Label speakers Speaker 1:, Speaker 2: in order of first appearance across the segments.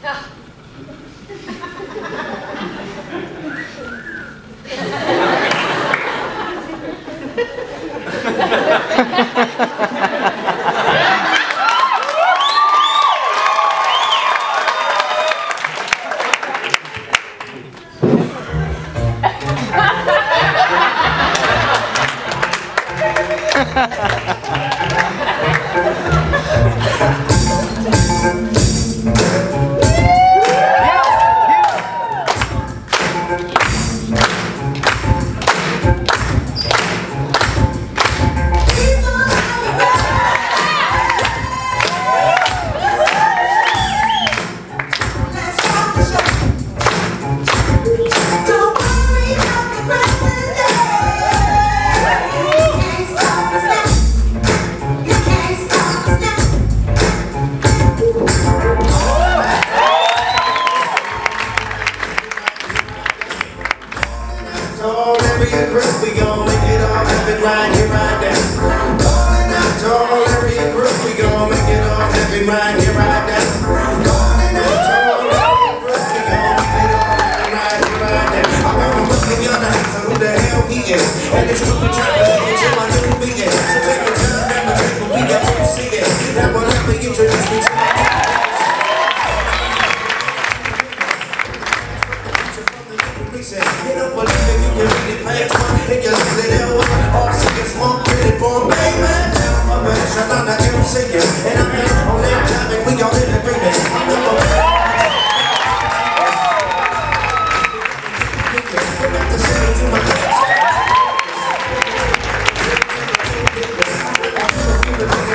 Speaker 1: Ha ha ha ha! The and it's truly trying to my new being. So take your time the table, we got to see it. Now whenever you introduce me to my You don't believe it, you can read it one, and you look at it, all sick and smoke for baby. My best shot on the MC, and I'm the only time we all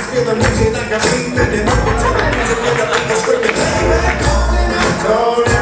Speaker 1: just feel the music like I'm leaving and over to the music with I'm is screaming. Baby, calling out, calling